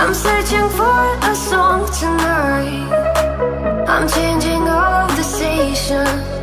I'm searching for a song tonight I'm changing all the stations.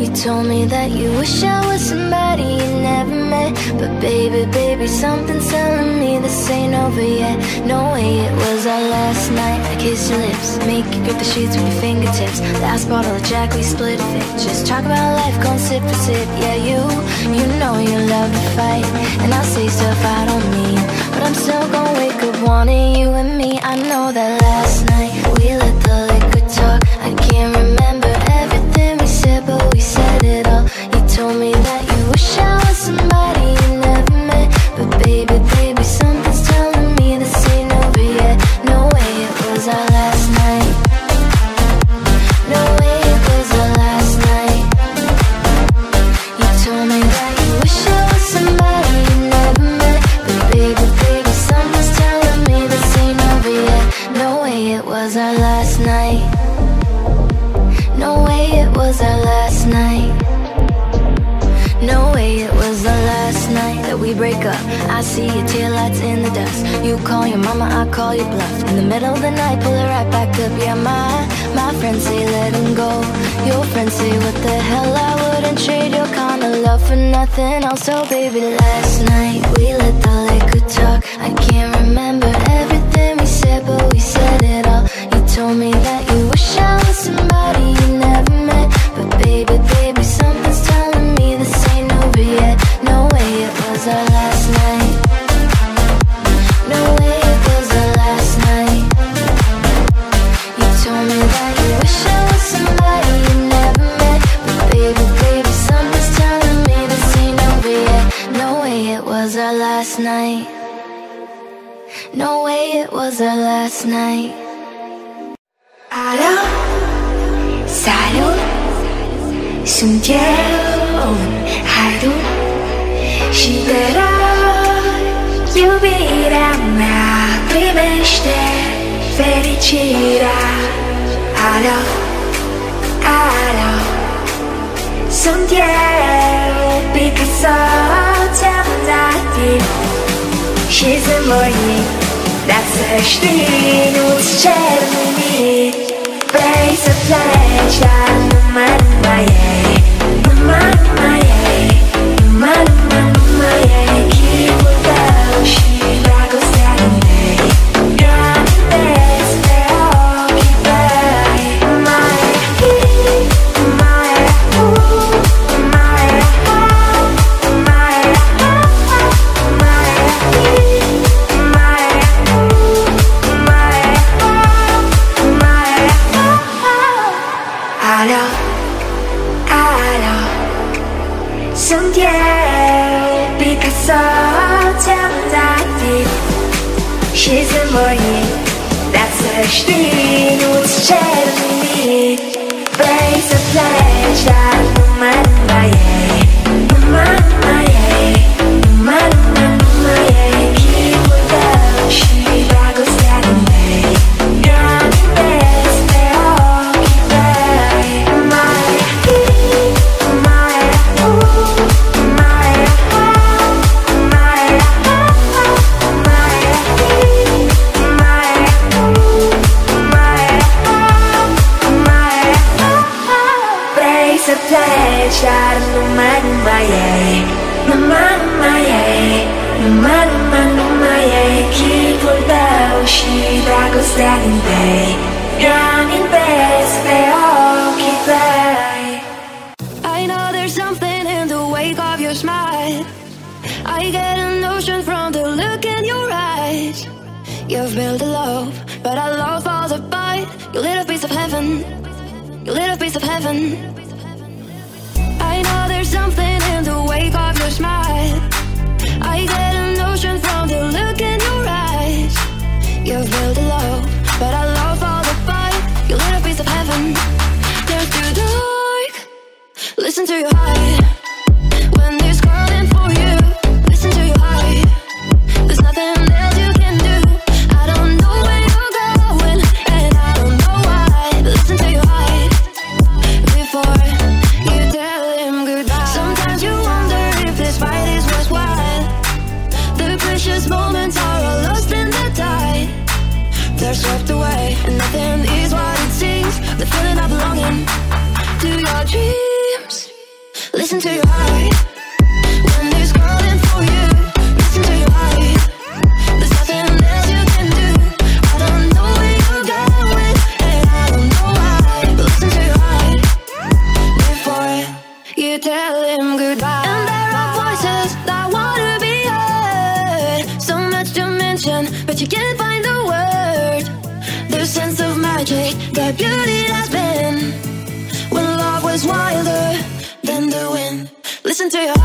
You told me that you wish I was somebody you never met. But baby, baby, something's telling me this ain't over yet. No way, it was our last night. I kissed your lips, make you grip the sheets with your fingertips. Last bottle of Jack, we split it. Just talk about life, gone sip for sip. Yeah, you, you know you love to fight. And I say stuff I don't mean. But I'm still gonna wake up wanting you and me. I know that last night we let the liquor talk. I can't remember but we said it all. see your taillights in the dust. You call your mama, I call your bluff. In the middle of the night, pull it right back up. Yeah, my, my friends say let him go. Your friends say what the hell? I wouldn't trade your kind of love for nothing. Else So baby, last night we let the liquor talk last night Alo? Salut? Sunt eu, Haidu Și te rog, iubirea mea Primește fericirea Alo? Alo? Sunt eu, Picasso Ți-am dat timp Și să dar să știi, nu-ți cer nimic. Vrei să pleci, dar nu mă mai ei. Nu mă mai ei, nu mă, nu mă, nu mai ei. Chipul tău și Serdecia no matter jej Numa, numa, jej Numa, numa, numa, jej 길 돌다 오시라고 쓰는데 Running days, they all keep day I know there's something in the wake of your smile. I get a notion from the look in your eyes. You've built a love, but our love falls apart You little piece of heaven. You little piece of heaven something in the wake of your smile. I get a notion from the look in your eyes. You've built a love, but I love all the fight You're little piece of heaven. Down to the dark. Listen to your heart. dreams. Listen to your heart. To you.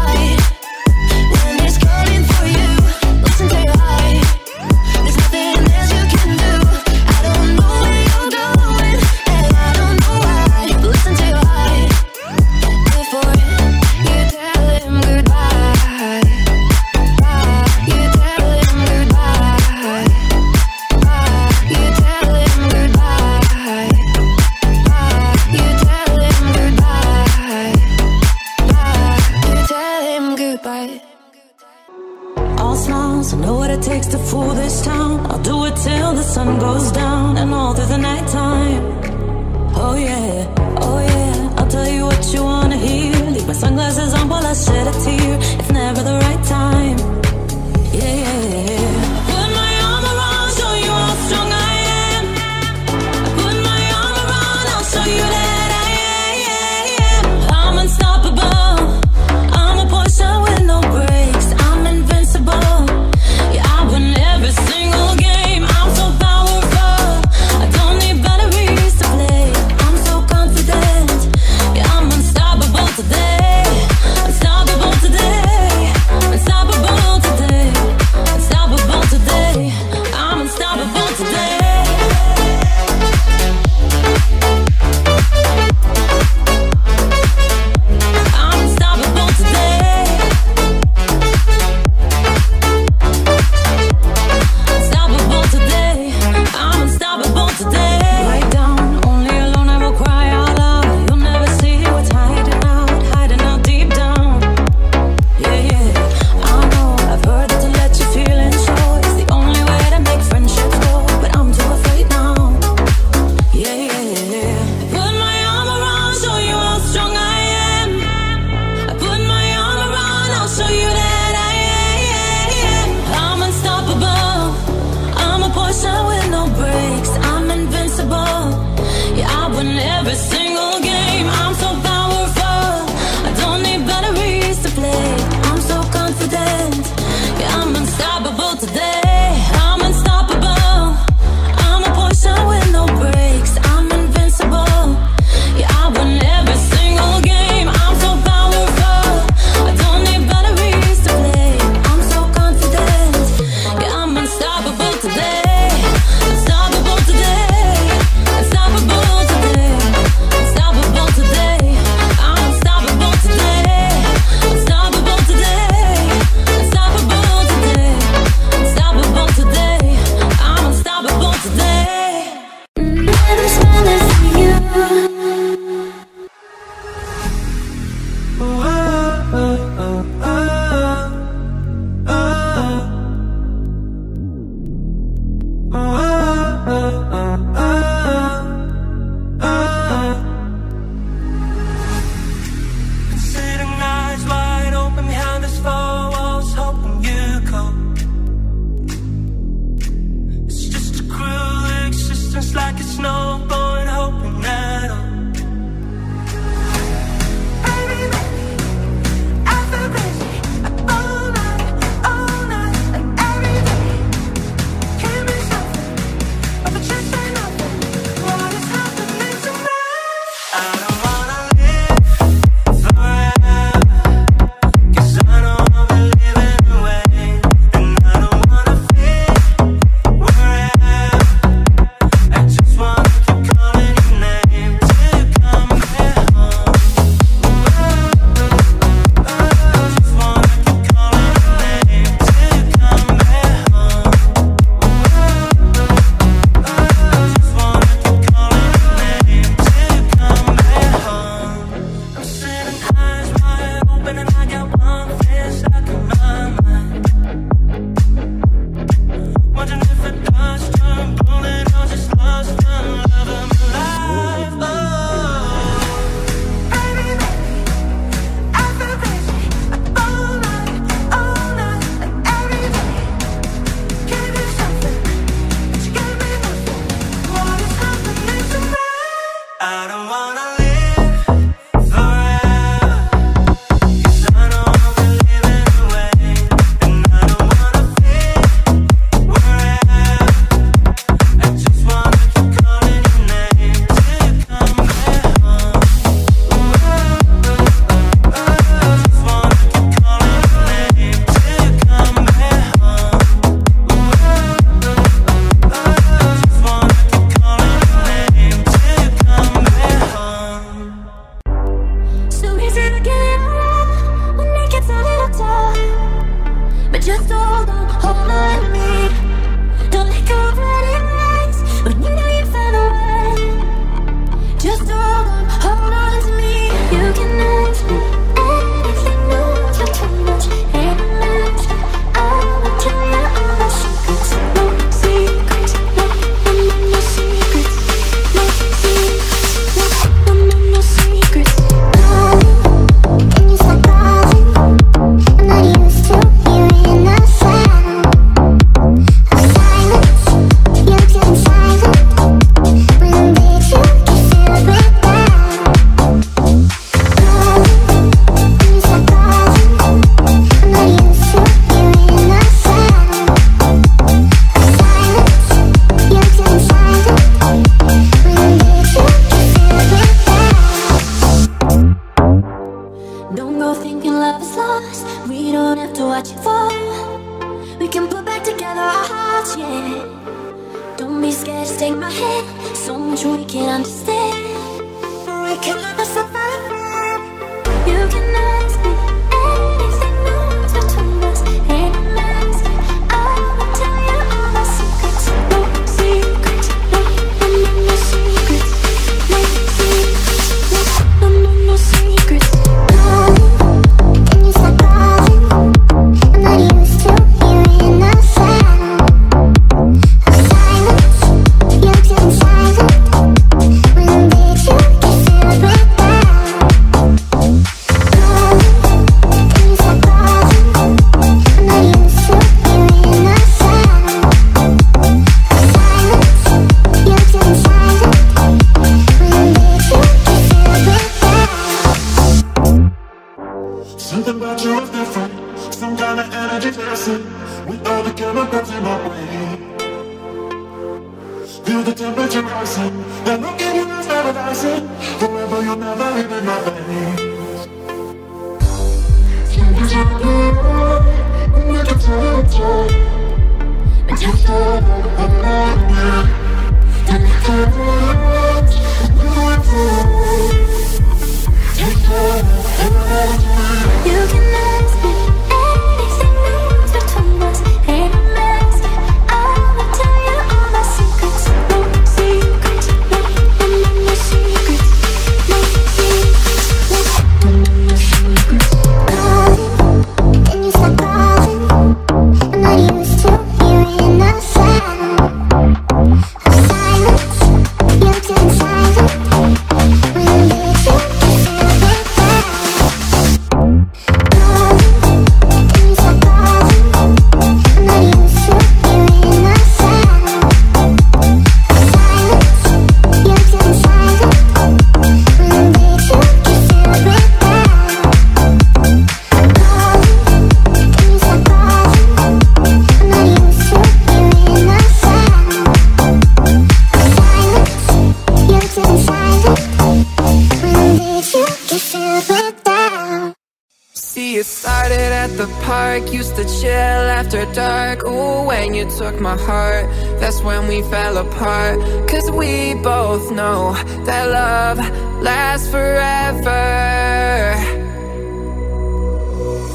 Started at the park, used to chill after dark. Ooh, when you took my heart, that's when we fell apart. Cause we both know that love lasts forever.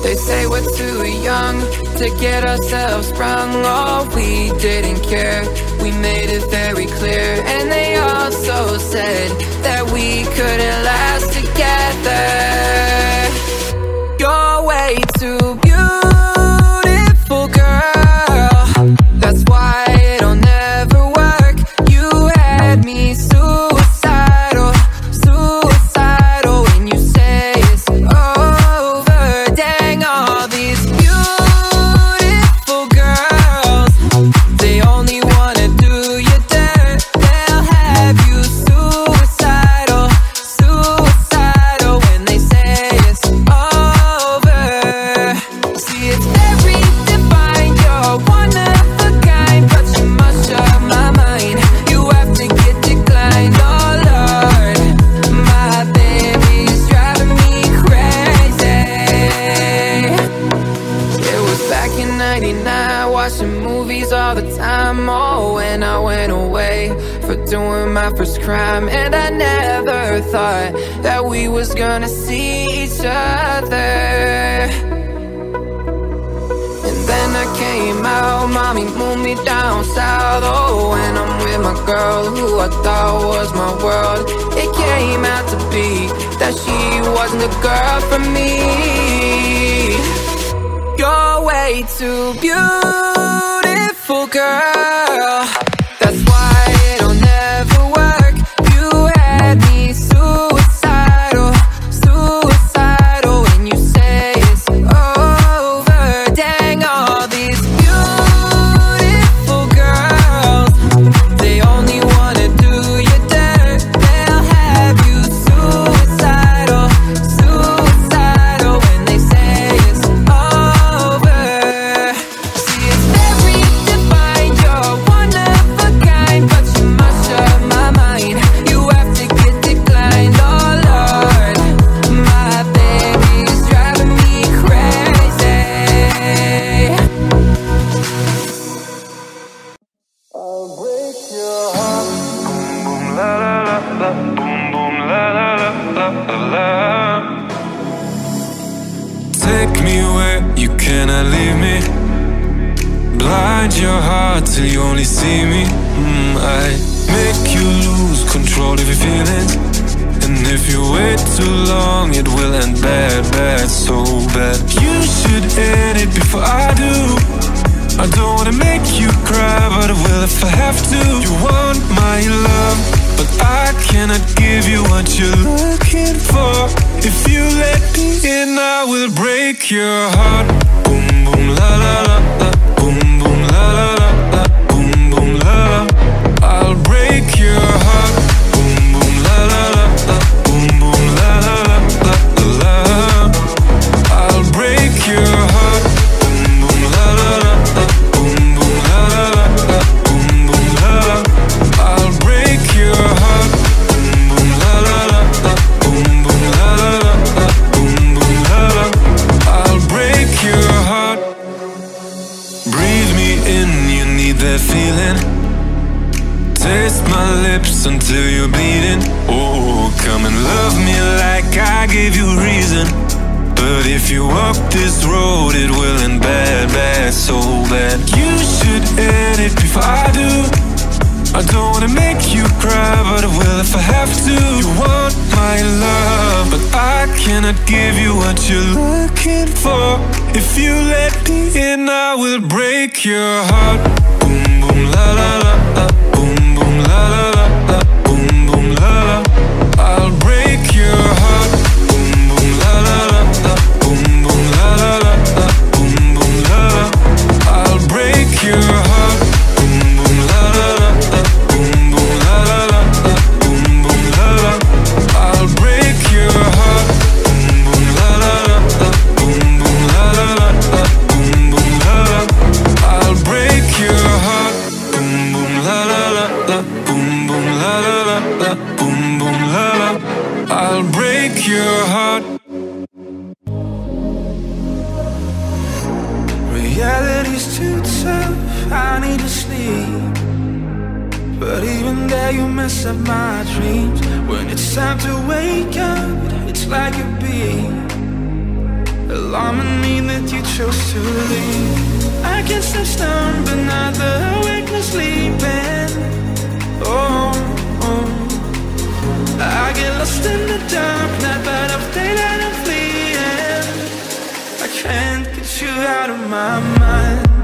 They say we're too young to get ourselves sprung. Oh, we didn't care, we made it very clear. And they also said that we couldn't last together. You're way to gonna see each other. And then I came out, mommy moved me down south. Oh, and I'm with my girl who I thought was my world It came out to be that she wasn't the girl for me. You're way too beautiful, girl. I don't wanna make you cry, but I will if I have to You want my love, but I cannot give you what you're looking for If you let me in, I will break your heart Boom, boom, la la la, la. boom, boom, la la la, la. boom, boom, la la I'll break you mess up my dreams. When it's time to wake up, it's like a bee Alarming me that you chose to leave. I can't stop but neither awake nor sleeping. Oh, oh, I get lost in the dark, not but of I'm fleeing. I can't get you out of my mind.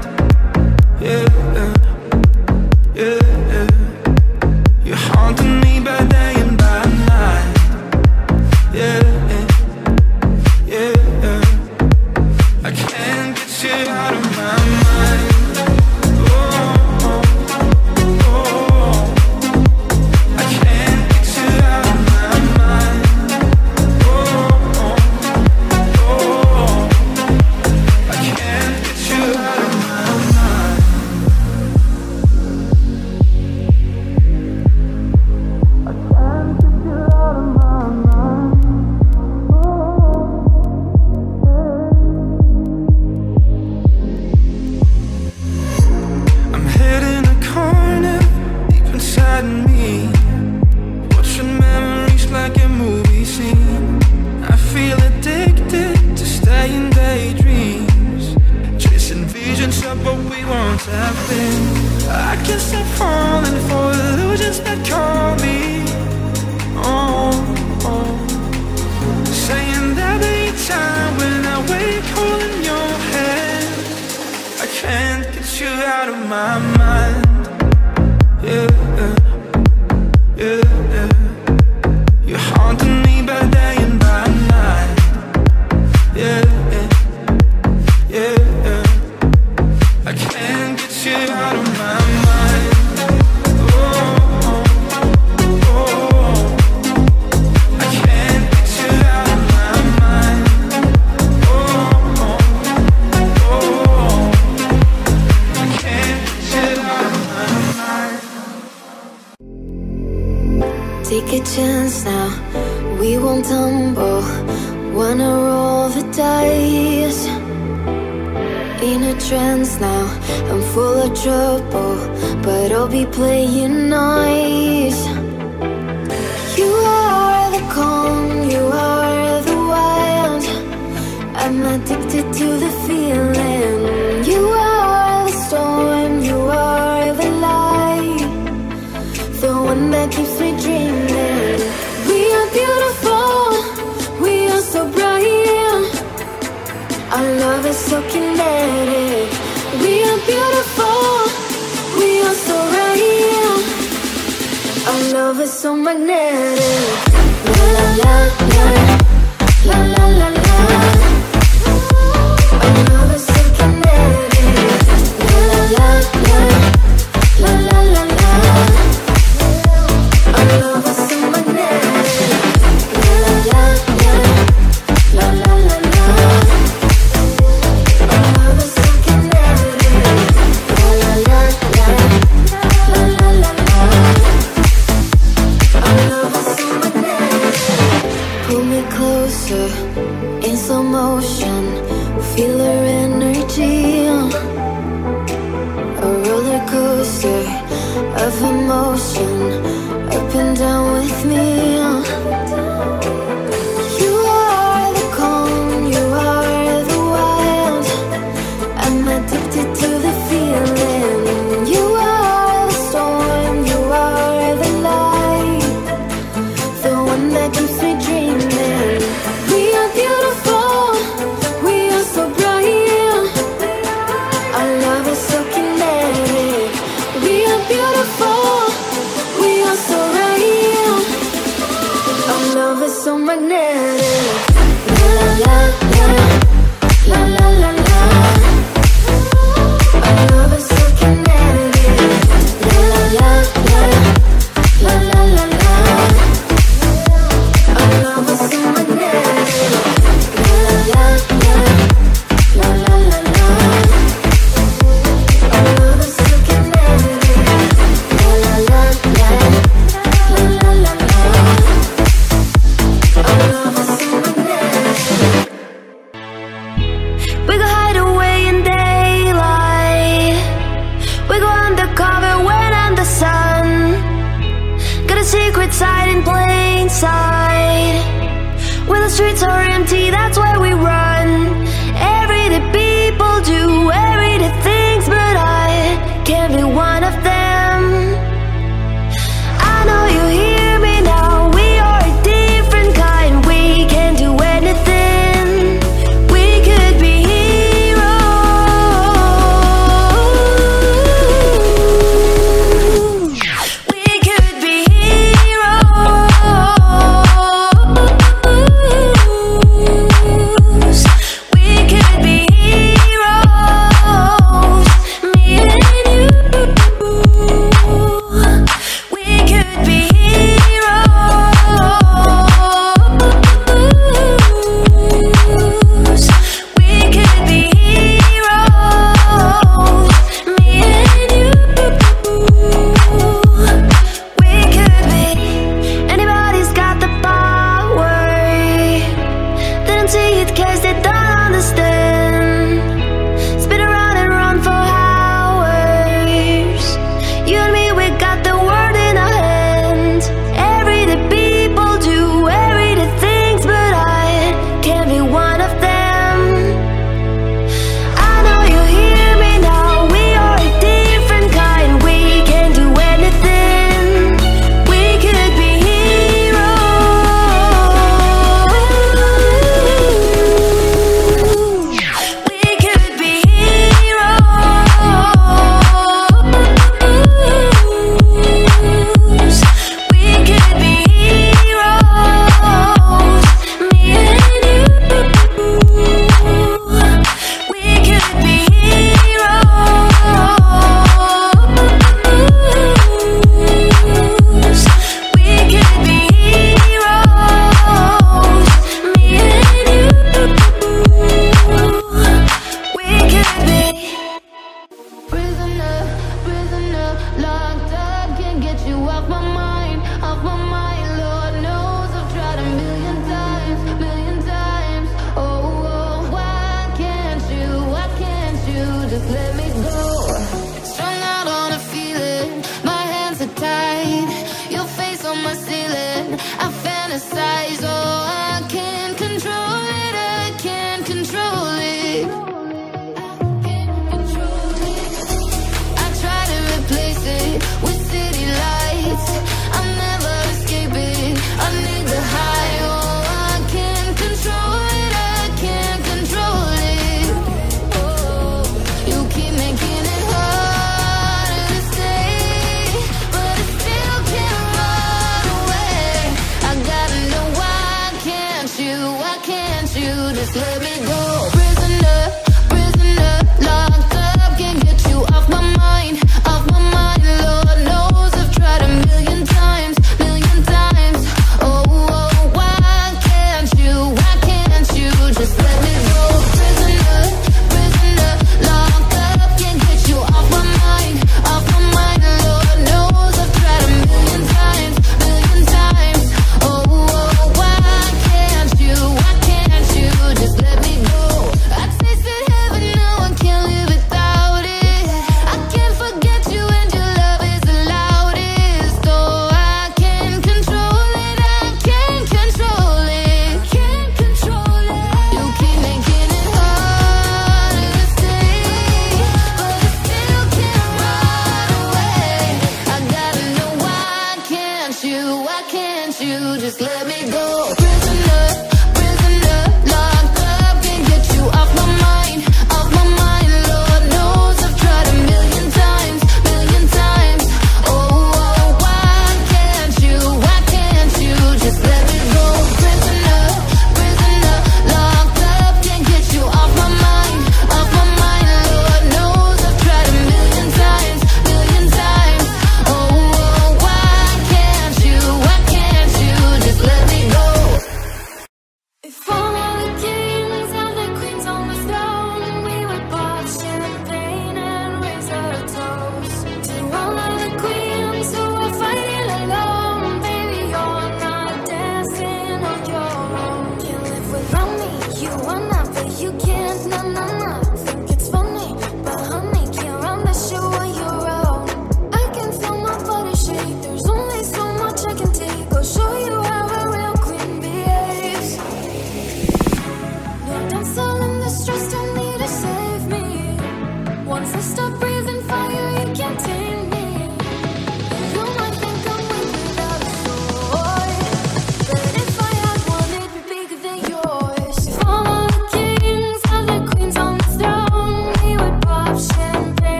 Off my mind,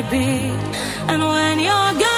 heartbeat. And when you're gone.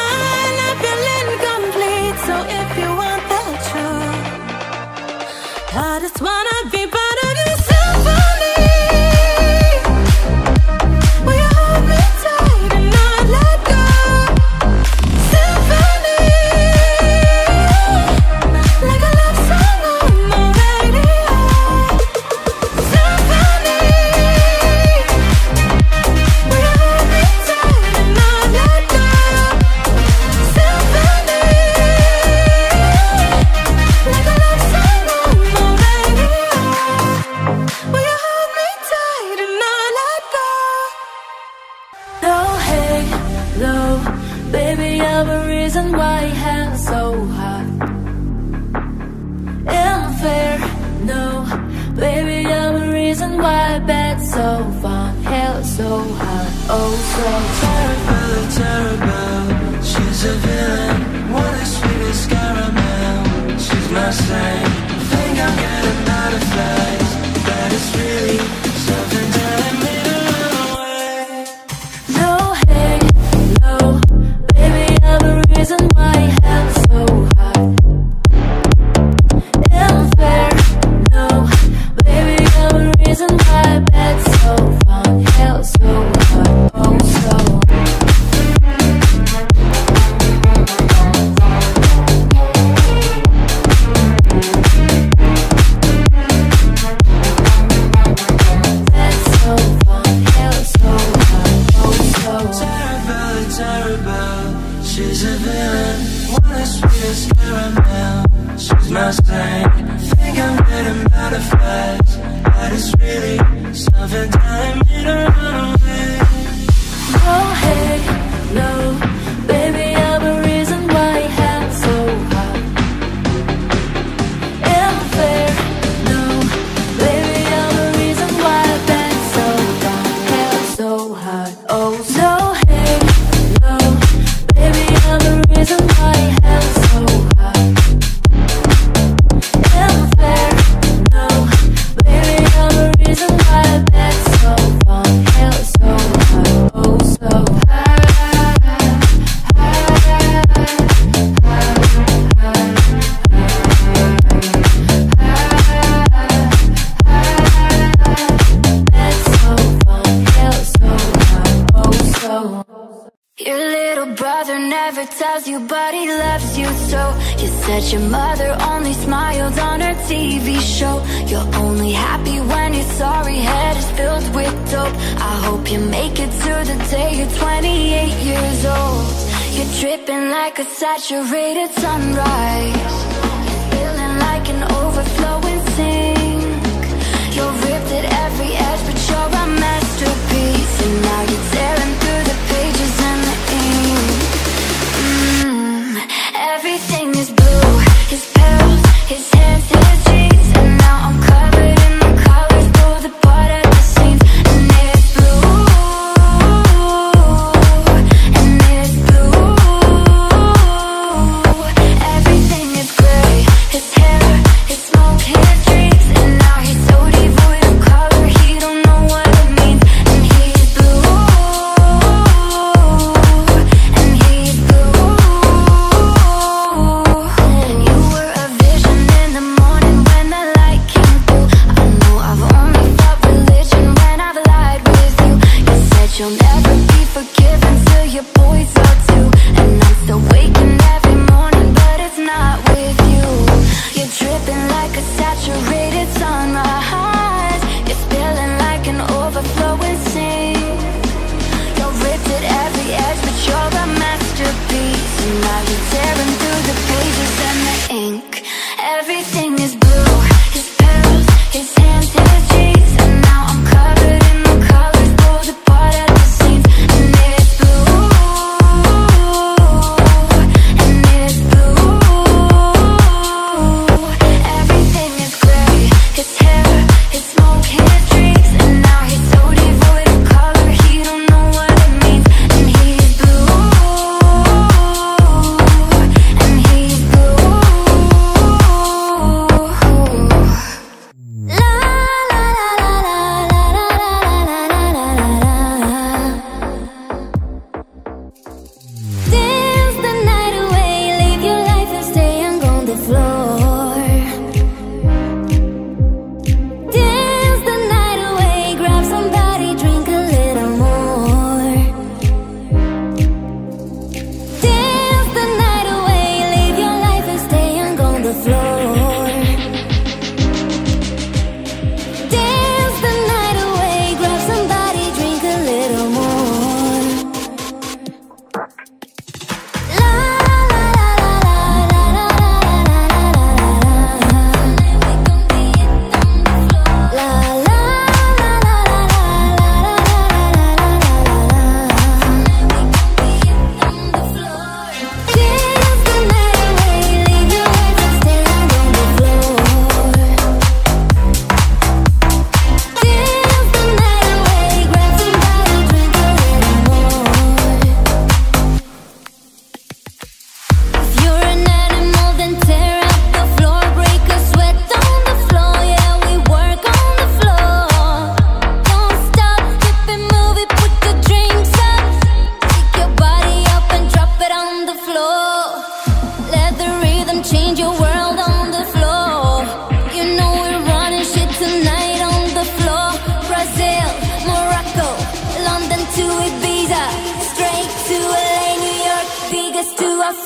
Saturated sunrise.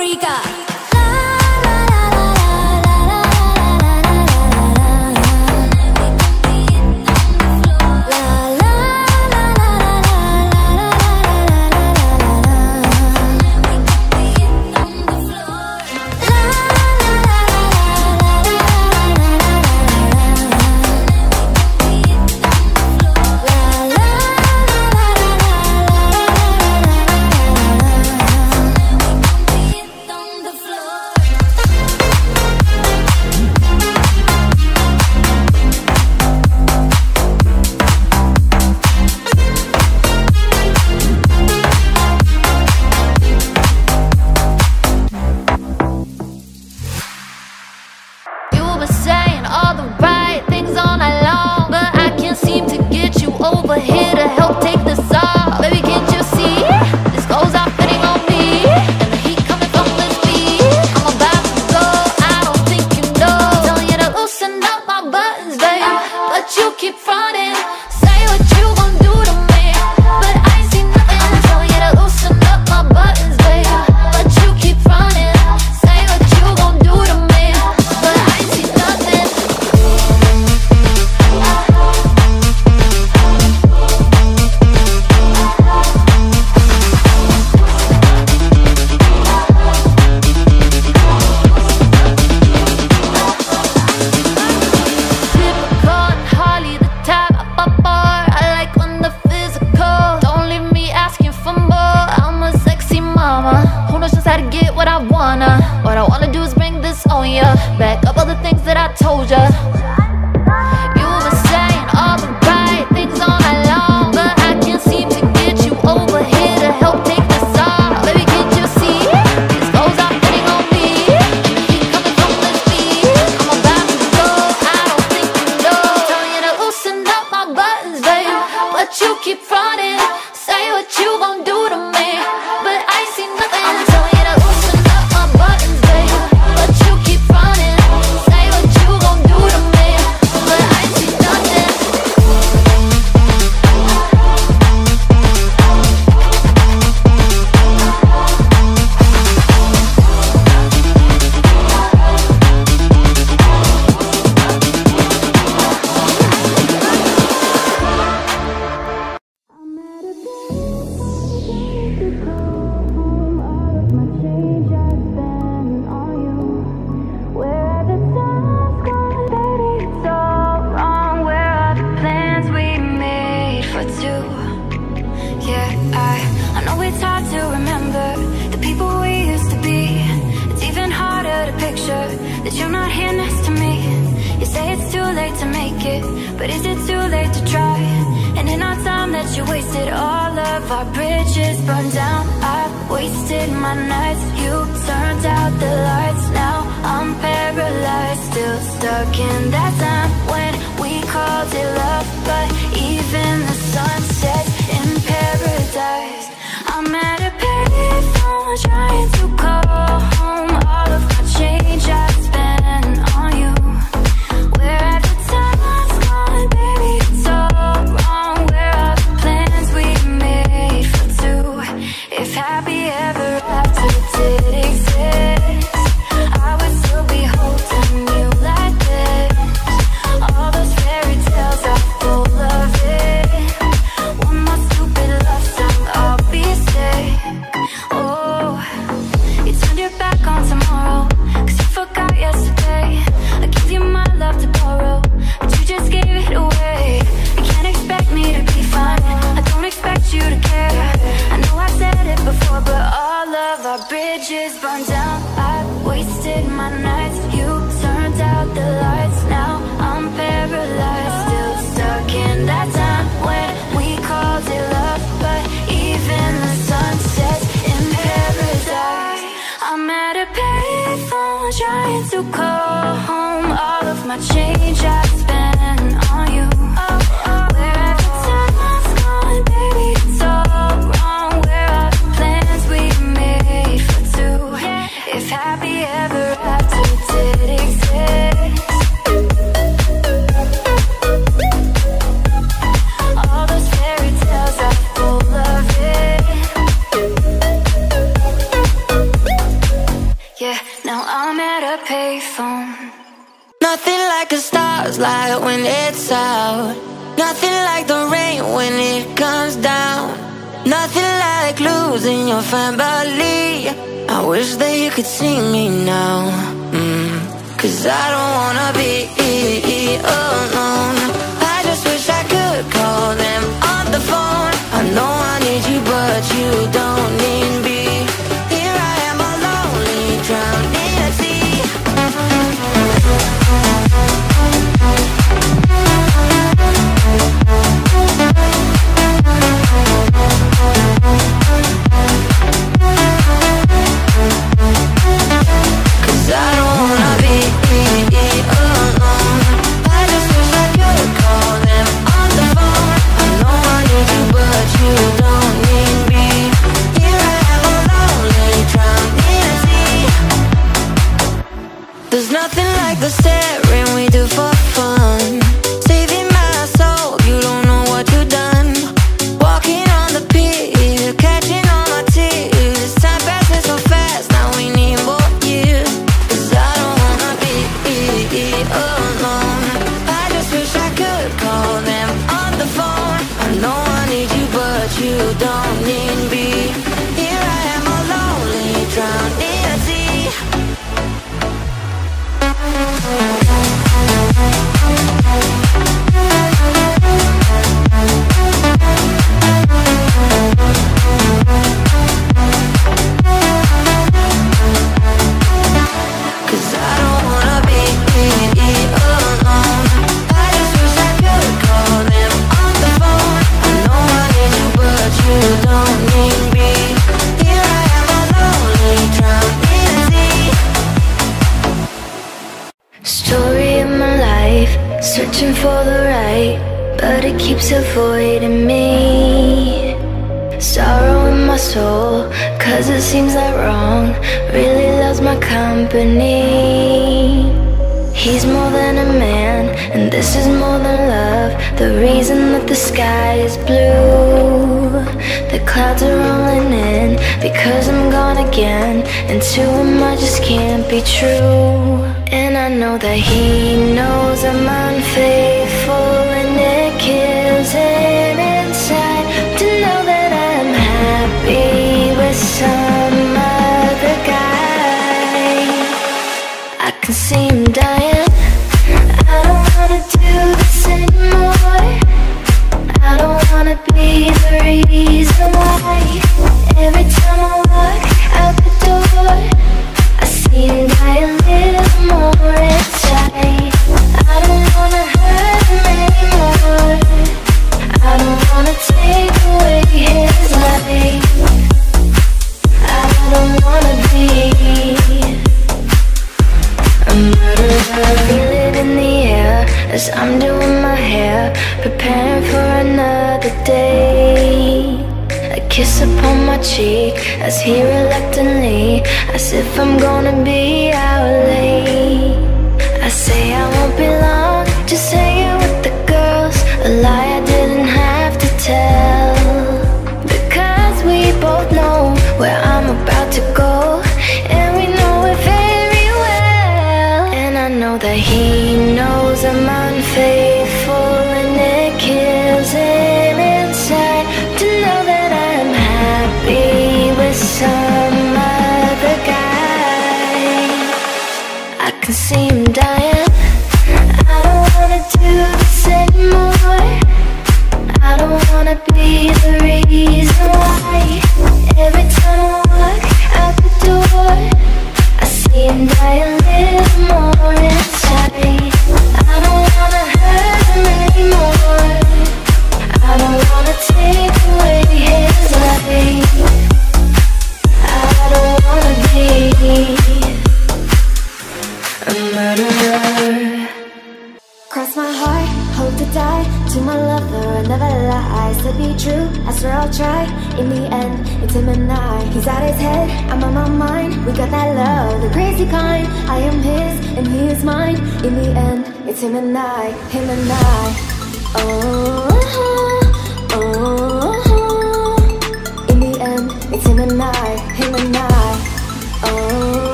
Africa. Back up all the things that I told ya.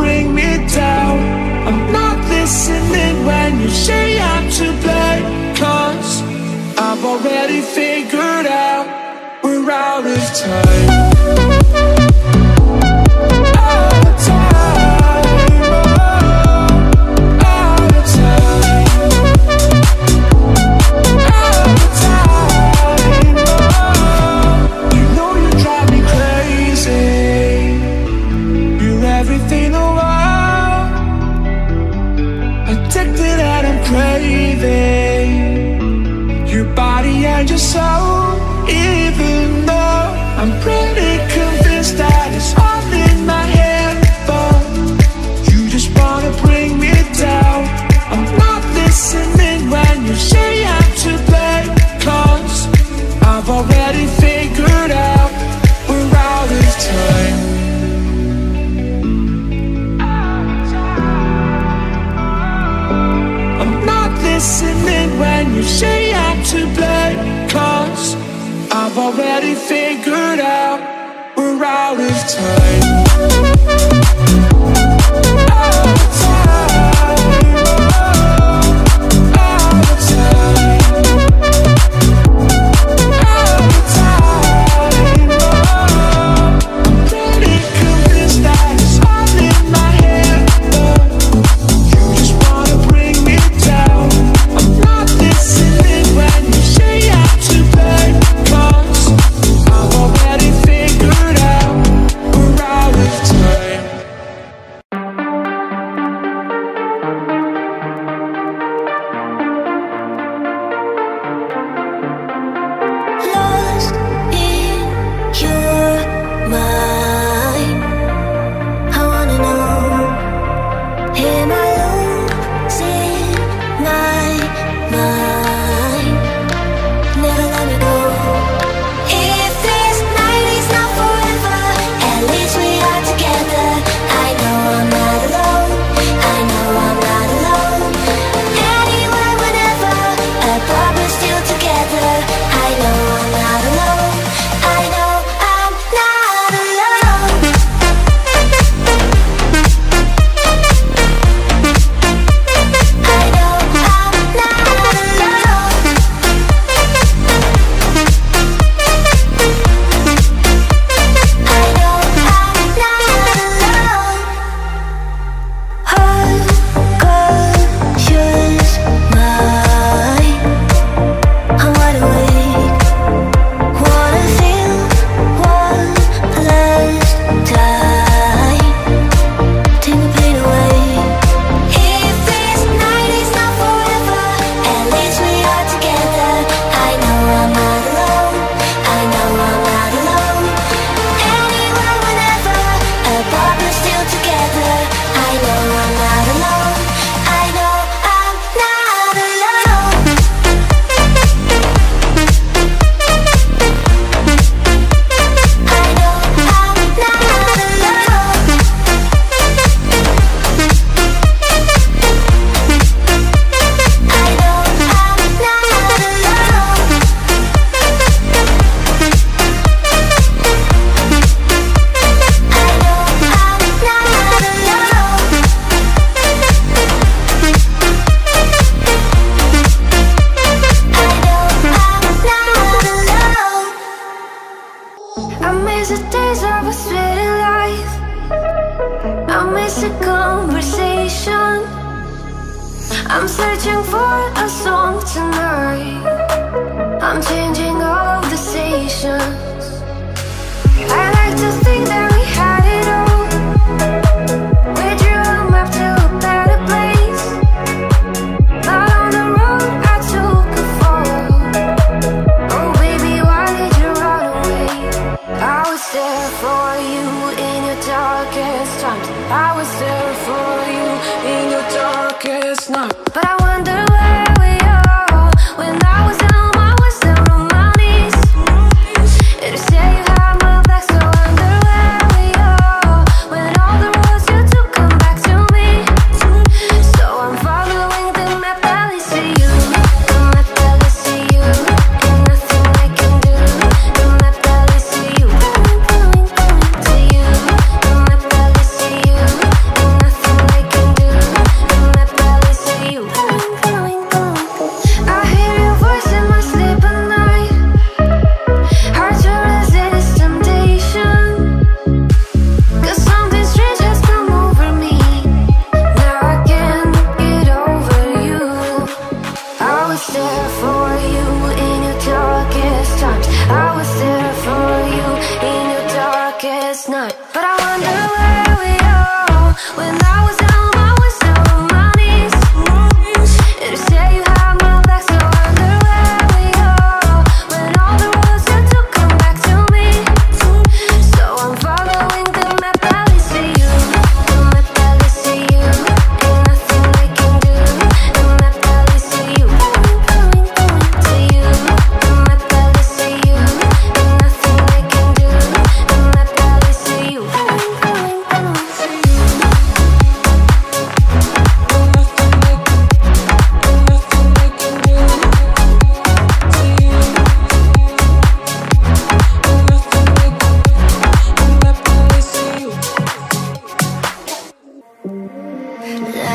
bring me down. I'm not listening when you say I'm to blame Cause I've already figured out we're out of time. time.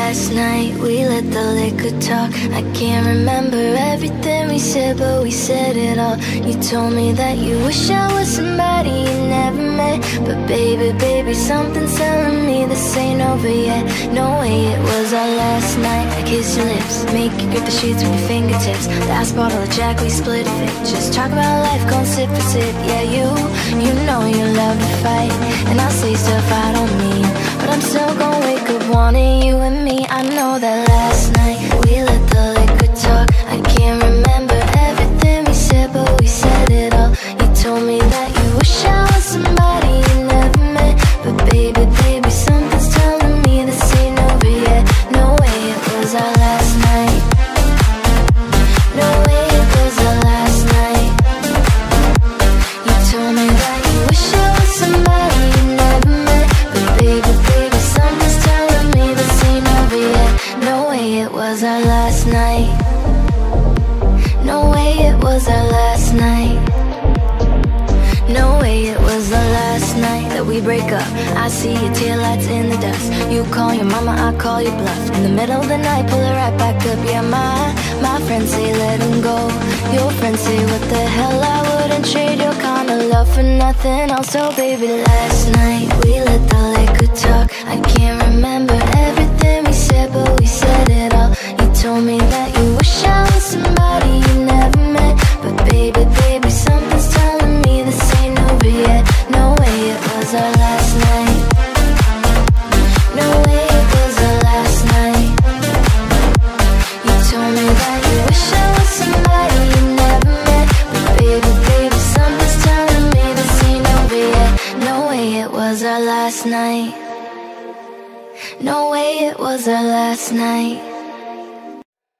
Last night we let the liquor talk. I can't remember everything we said, but we said it all. You told me that you wish I was somebody you never met. But baby, baby, something's telling me this ain't over yet. No way it was our last night. I kissed your lips, make you grip the sheets with your fingertips. Last bottle of Jack, we split it. Just talk about life, gon' sip for sip. Yeah, you, you know you love to fight. And I say stuff I don't mean. But I'm still gonna wake up wanting you and me. I know that last night we let the liquor talk. I can't remember your mama, I call you bluff. In the middle of the night, pull it right back up. Yeah, my, my friends say let him go. Your friends say what the hell, I wouldn't trade your kind of love for nothing else. So, baby, last night we let the